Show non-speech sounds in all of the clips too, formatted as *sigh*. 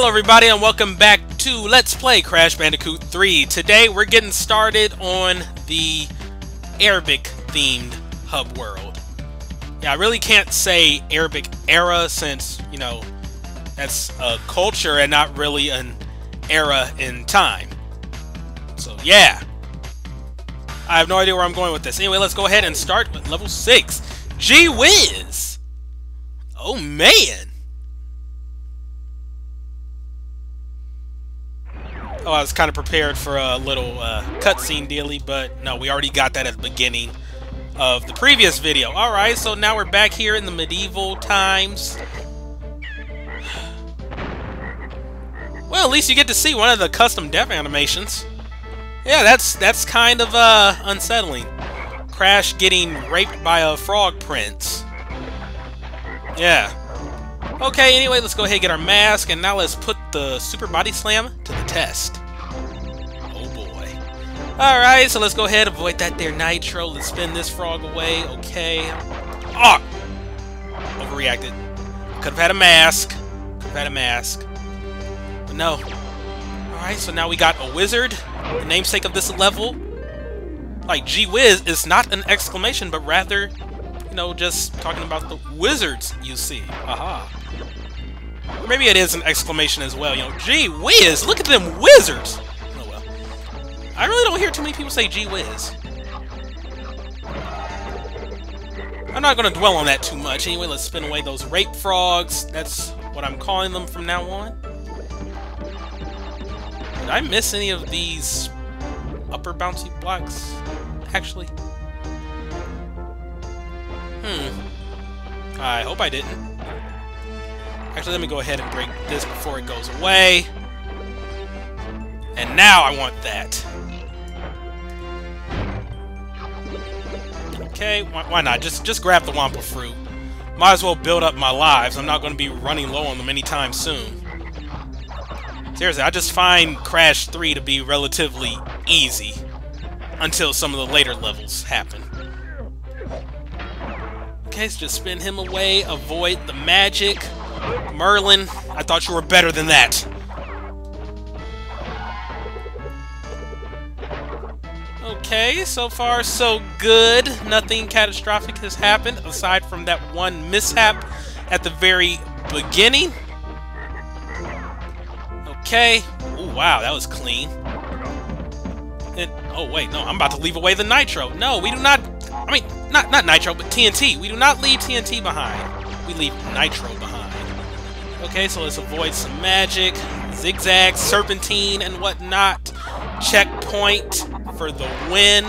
Hello everybody and welcome back to Let's Play Crash Bandicoot 3. Today we're getting started on the Arabic themed hub world. Yeah, I really can't say Arabic era since, you know, that's a culture and not really an era in time. So yeah. I have no idea where I'm going with this. Anyway, let's go ahead and start with level 6. Gee whiz! Oh man! Oh, I was kind of prepared for a little uh, cutscene dealy, but no, we already got that at the beginning of the previous video. Alright, so now we're back here in the medieval times. Well, at least you get to see one of the custom death animations. Yeah, that's that's kind of uh, unsettling. Crash getting raped by a frog prince. Yeah. Okay, anyway, let's go ahead and get our mask, and now let's put the Super Body Slam to the test. Alright, so let's go ahead and avoid that there Nitro. Let's spin this frog away. Okay. Oh! Overreacted. Could have had a mask. Could have had a mask. But no. Alright, so now we got a wizard, the namesake of this level. Like, gee whiz is not an exclamation, but rather, you know, just talking about the wizards you see. Aha. Maybe it is an exclamation as well, you know, gee whiz, look at them wizards! I really don't hear too many people say gee whiz. I'm not going to dwell on that too much. Anyway, let's spin away those rape frogs. That's what I'm calling them from now on. Did I miss any of these upper bouncy blocks, actually? Hmm. I hope I didn't. Actually, let me go ahead and break this before it goes away. And now I want that. Okay, why, not? Just just grab the Wumpa Fruit. Might as well build up my lives. I'm not going to be running low on them anytime soon. Seriously, I just find Crash 3 to be relatively easy until some of the later levels happen. Okay, so just spin him away, avoid the magic. Merlin, I thought you were better than that. Okay, so far so good. Nothing catastrophic has happened aside from that one mishap at the very beginning. Okay. Oh, wow, that was clean. And, oh, wait, no, I'm about to leave away the Nitro. No, we do not... I mean, not, not Nitro, but TNT. We do not leave TNT behind. We leave Nitro behind. Okay, so let's avoid some magic, zigzag, serpentine, and whatnot. Checkpoint for the win.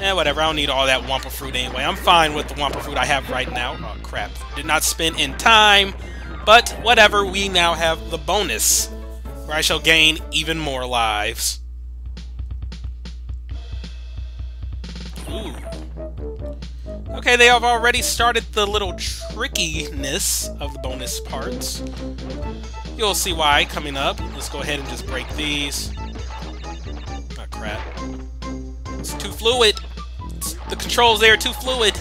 Eh, whatever, I don't need all that Wumpa Fruit anyway. I'm fine with the Wumpa Fruit I have right now. Oh, crap. Did not spin in time. But whatever, we now have the bonus, where I shall gain even more lives. Ooh. Okay, they have already started the little trickiness of the bonus parts. You'll see why coming up. Let's go ahead and just break these. Oh, crap. It's too fluid. It's, the controls there are too fluid.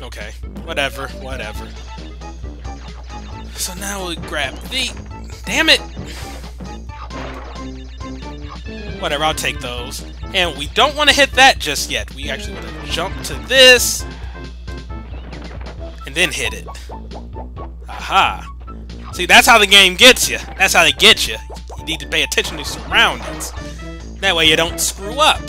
Okay, whatever, whatever. So now we grab the... Damn it! Whatever, I'll take those. And we don't want to hit that just yet. We actually want to jump to this. And then hit it. Aha. See, that's how the game gets you. That's how they get you. You need to pay attention to your surroundings. That way you don't screw up.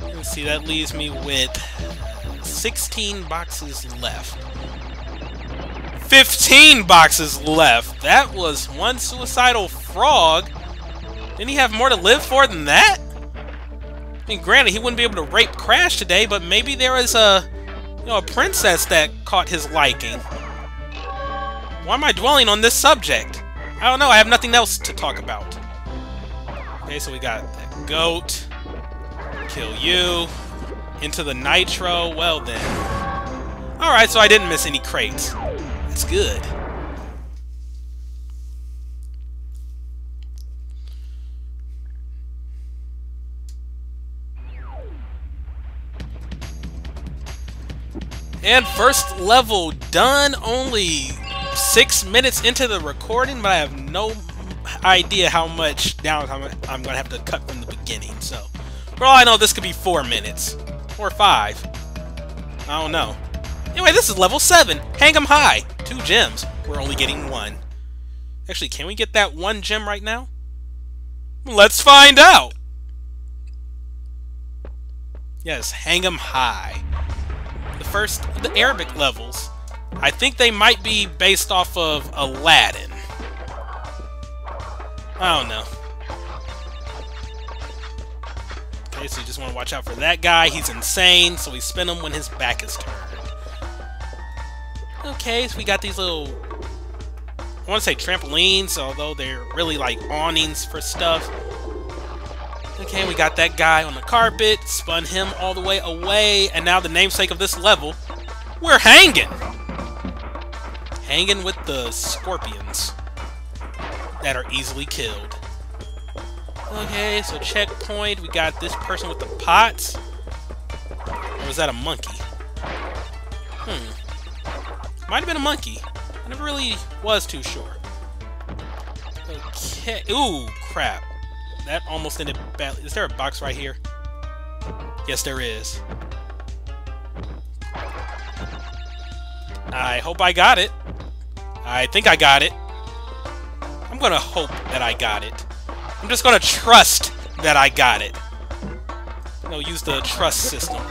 Let's see, that leaves me with uh, 16 boxes left. 15 boxes left. That was one suicidal frog. Didn't he have more to live for than that? I mean, granted, he wouldn't be able to rape Crash today, but maybe there is a, you know, a princess that caught his liking. Why am I dwelling on this subject? I don't know. I have nothing else to talk about. Okay, so we got that goat. Kill you. Into the nitro. Well then. Alright, so I didn't miss any crates. That's good. And first level done, only six minutes into the recording, but I have no idea how much downtime I'm going to have to cut from the beginning. So, for all I know, this could be four minutes. Or five. I don't know. Anyway, this is level 7. Hang 'em high. Two gems. We're only getting one. Actually, can we get that one gem right now? Let's find out! Yes, hang 'em high. First, the Arabic levels. I think they might be based off of Aladdin. I don't know. Okay, so you just want to watch out for that guy. He's insane, so we spin him when his back is turned. Okay, so we got these little... I want to say trampolines, although they're really like awnings for stuff. Okay, we got that guy on the carpet, spun him all the way away, and now the namesake of this level, we're hanging! Hanging with the scorpions that are easily killed. Okay, so checkpoint, we got this person with the pots. Or was that a monkey? Hmm. Might have been a monkey. I never really was too sure. Okay, ooh, crap. That almost ended badly. Is there a box right here? Yes, there is. I hope I got it. I think I got it. I'm gonna hope that I got it. I'm just gonna trust that I got it. No, use the trust system.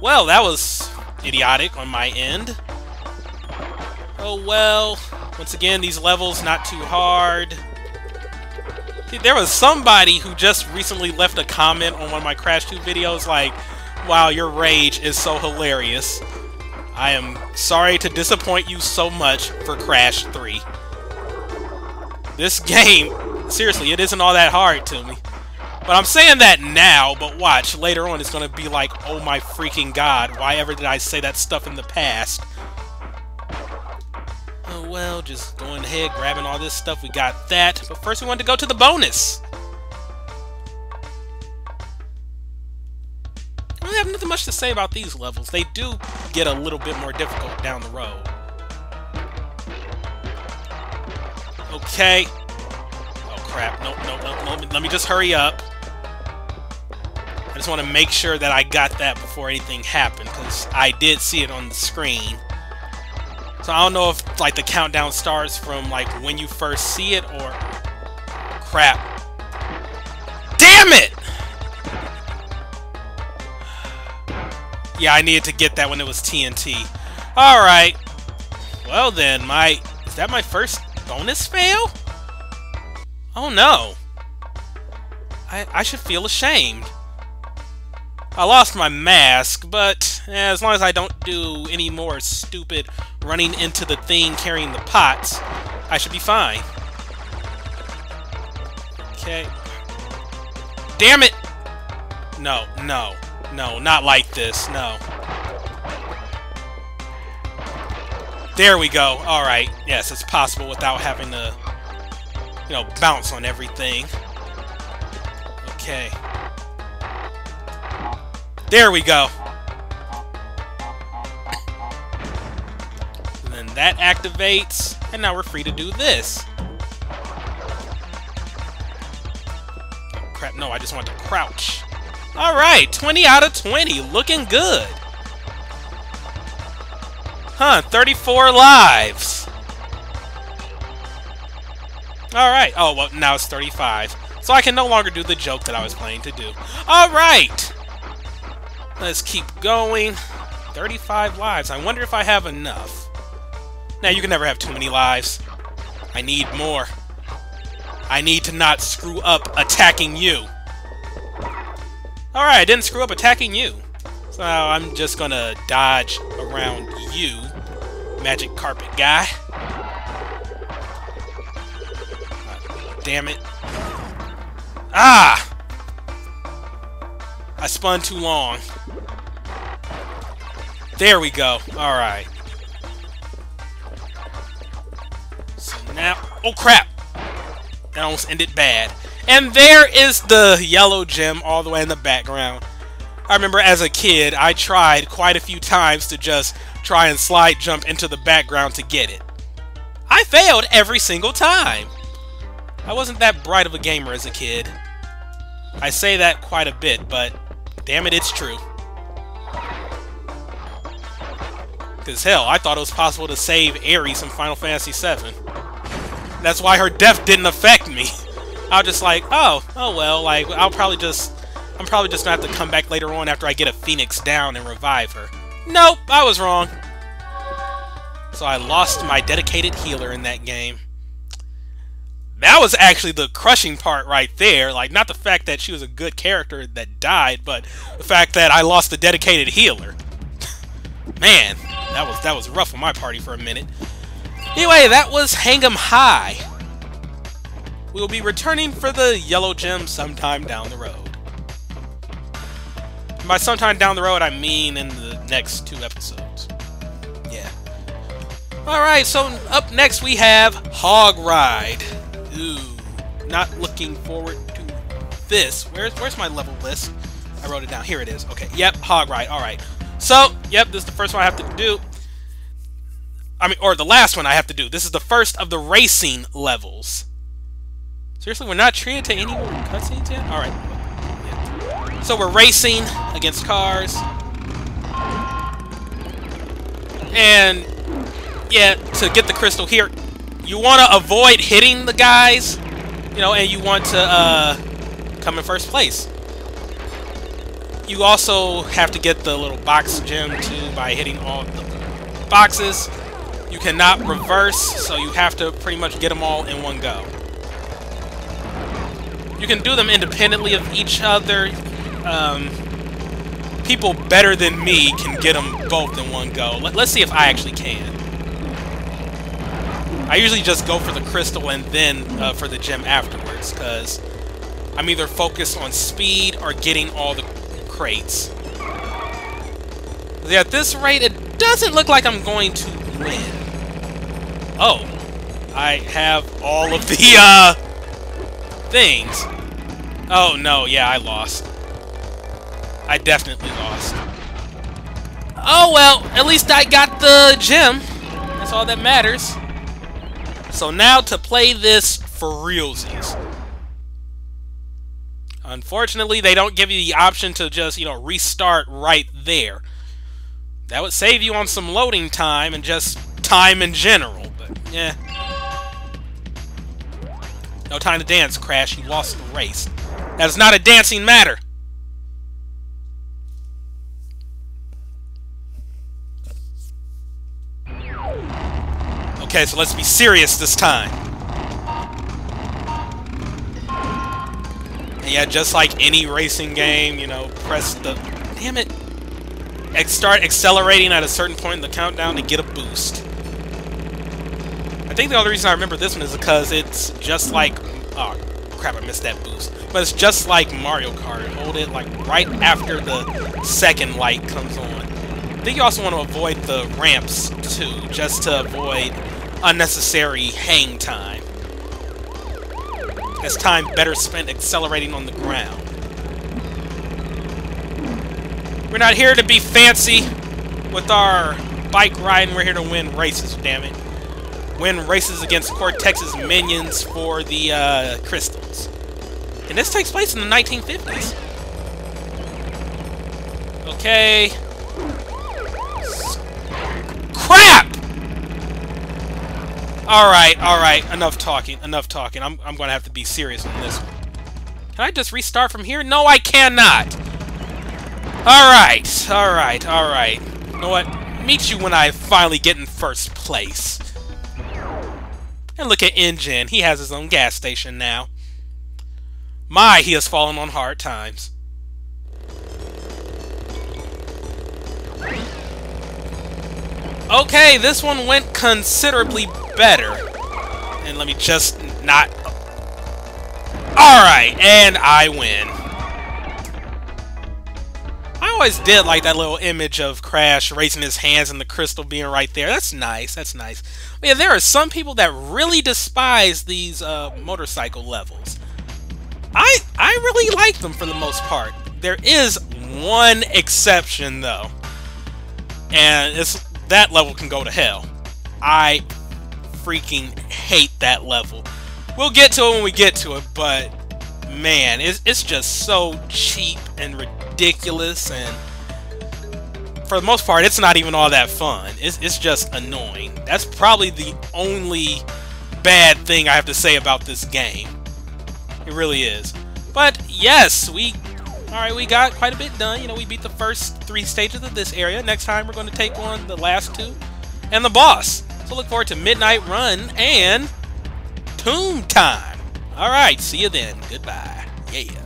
Well, that was idiotic on my end. Oh well. Once again, these levels not too hard. There was somebody who just recently left a comment on one of my Crash 2 videos like, Wow, your rage is so hilarious. I am sorry to disappoint you so much for Crash 3. This game, seriously, it isn't all that hard to me. But I'm saying that now, but watch, later on it's gonna be like, oh my freaking god, why ever did I say that stuff in the past? Well, just going ahead, grabbing all this stuff, we got that. But first we want to go to the bonus! I really have nothing much to say about these levels. They do get a little bit more difficult down the road. Okay. Oh crap, nope, nope, nope. Let me just hurry up. I just want to make sure that I got that before anything happened, because I did see it on the screen. So I don't know if like the countdown starts from like when you first see it or crap. Damn it! Yeah, I needed to get that when it was TNT. Alright. Well then, my... Is that my first bonus fail? Oh no. I, I should feel ashamed. I lost my mask, but eh, as long as I don't do any more stupid running into the thing carrying the pots, I should be fine. Okay. Damn it! No, no, no, not like this, no. There we go. Alright, yes, it's possible without having to, you know, bounce on everything. Okay. There we go. That activates, and now we're free to do this. Crap, no, I just want to crouch. Alright, 20 out of 20, looking good. Huh, 34 lives. Alright, oh, well, now it's 35. So I can no longer do the joke that I was planning to do. Alright! Let's keep going. 35 lives. I wonder if I have enough. Now, you can never have too many lives. I need more. I need to not screw up attacking you. Alright, I didn't screw up attacking you. So I'm just gonna dodge around you, magic carpet guy. damn it. Ah! I spun too long. There we go. Alright. Oh, crap! That almost ended bad. And there is the yellow gem all the way in the background. I remember as a kid, I tried quite a few times to just try and slide jump into the background to get it. I failed every single time! I wasn't that bright of a gamer as a kid. I say that quite a bit, but damn it, it's true. Because hell, I thought it was possible to save Aeris in Final Fantasy VII. That's why her death didn't affect me. I was just like, oh, oh well, like, I'll probably just... I'm probably just gonna have to come back later on after I get a Phoenix down and revive her. Nope, I was wrong. So I lost my dedicated healer in that game. That was actually the crushing part right there. Like, not the fact that she was a good character that died, but the fact that I lost the dedicated healer. *laughs* Man, that was that was rough on my party for a minute. Anyway, that was Hang 'em High. We'll be returning for the yellow gem sometime down the road. by sometime down the road, I mean in the next two episodes. Yeah. Alright, so up next we have Hog Ride. Ooh, not looking forward to this. Where's where's my level list? I wrote it down. Here it is. Okay, yep, Hog Ride. Alright. So, yep, this is the first one I have to do. I mean, or the last one I have to do. This is the first of the racing levels. Seriously, we're not treated to any more cutscenes yet? Alright. Yeah. So we're racing against cars. And, yeah, to get the crystal here, you want to avoid hitting the guys, you know, and you want to uh, come in first place. You also have to get the little box gem, too, by hitting all the boxes. You cannot reverse, so you have to pretty much get them all in one go. You can do them independently of each other. Um, people better than me can get them both in one go. Let, us see if I actually can. I usually just go for the crystal and then uh, for the gem afterwards, because I'm either focused on speed or getting all the crates. At this rate, it doesn't look like I'm going to win. Oh, I have all of the, uh, things. Oh, no, yeah, I lost. I definitely lost. Oh, well, at least I got the gem. That's all that matters. So now to play this for realsies. Unfortunately, they don't give you the option to just, you know, restart right there. That would save you on some loading time and just time in general. Yeah. No time to dance, Crash. You lost the race. That is not a dancing matter. Okay, so let's be serious this time. And yeah, just like any racing game, you know, press the... Damn it! Start accelerating at a certain point in the countdown to get a boost. I think the only reason I remember this one is because it's just like... Oh, crap, I missed that boost. But it's just like Mario Kart. Hold it like right after the second light comes on. I think you also want to avoid the ramps, too, just to avoid unnecessary hang time. It's time better spent accelerating on the ground. We're not here to be fancy with our bike riding. We're here to win races, damn it win races against Cortex's minions for the uh, crystals. And this takes place in the 1950s. Okay. Crap! Alright, alright. Enough talking. Enough talking. I'm, I'm to have to be serious on this one. Can I just restart from here? No, I cannot! Alright, alright, alright. You know what? Meet you when I finally get in first place. And look at N. Gin. He has his own gas station now. My, he has fallen on hard times. Okay, this one went considerably better. And let me just not... Alright, and I win always did like that little image of Crash raising his hands and the crystal being right there. That's nice. That's nice. But yeah, there are some people that really despise these uh, motorcycle levels. I I really like them for the most part. There is one exception, though. And it's that level can go to hell. I freaking hate that level. We'll get to it when we get to it, but man, it's, it's just so cheap and ridiculous, and for the most part, it's not even all that fun. It's, it's just annoying. That's probably the only bad thing I have to say about this game. It really is. But yes, we Alright, we got quite a bit done. You know, we beat the first three stages of this area. Next time, we're going to take on the last two and the boss. So look forward to Midnight Run and Tomb Time. Alright, see you then. Goodbye. Yeah.